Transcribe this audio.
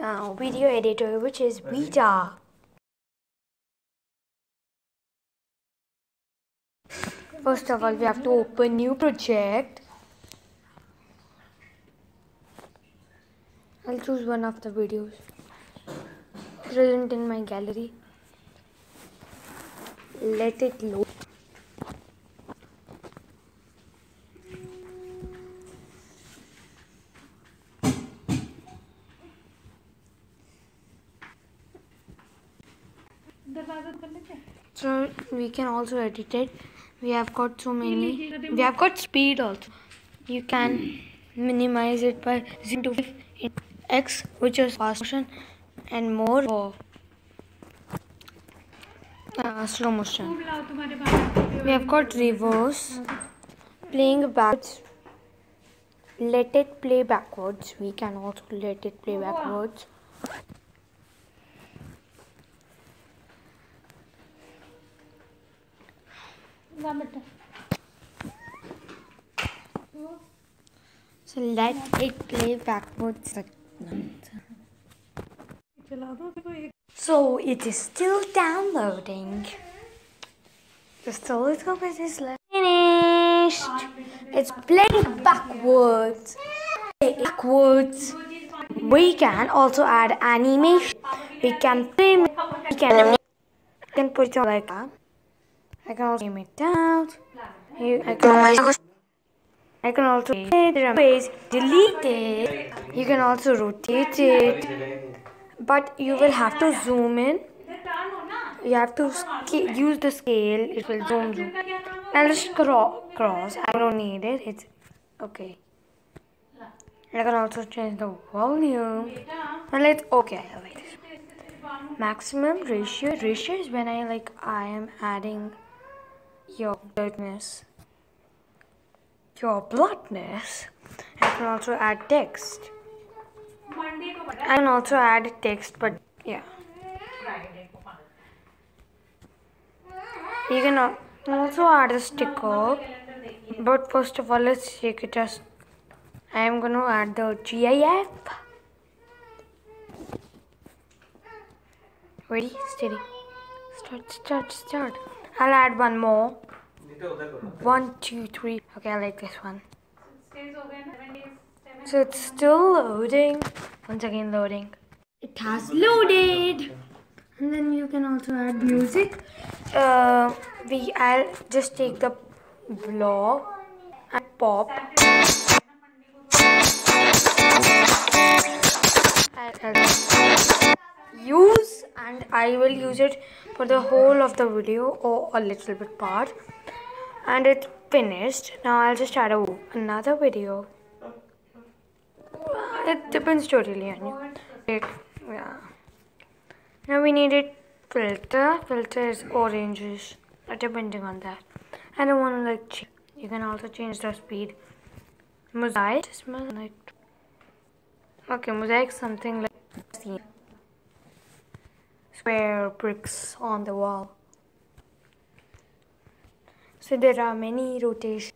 uh, video editor which is VITA. First of all, we have to open new project. I'll choose one of the videos present in my gallery. Let it load. So we can also edit it. We have got so many. We have got speed also. You can minimize it by 0 to 5 in X, which is fast motion, and more for uh, slow motion. We have got reverse, playing backwards. Let it play backwards. We can also let it play backwards. So let it play backwards. So it is still downloading. Just a little bit is left. Finished. It's playing backwards. Backwards. We can also add animation. We can play. We can. We can put it like that. I can also aim it out. You, I can. I can also delete it. You can also rotate it, but you will have to zoom in. You have to use the scale. It will zoom zoom. I'll just cro- cross. I don't need it. It's okay. I can also change the volume. And let's okay. Wait. Maximum ratio. Ratio is when I like I am adding your brightness your bluntness. I can also add text. I can also add text, but yeah. You can also add a sticker, but first of all, let's take it as I am going to add the GIF. Ready, steady. Start, start, start. I'll add one more. One, two, three. Okay, I like this one. So it's still loading. Once again, loading. It has loaded. And then you can also add music. Uh, we I'll just take the vlog and pop. I'll, I'll use and I will use it for the whole of the video or a little bit part. And it's finished. Now I'll just add a, another video. It depends totally on you. It, yeah. Now we need it filter. Filter is oranges uh, depending on that. I don't want to like you can also change the speed. Mosaic like okay mosaic something like square bricks on the wall. So there are many rotations.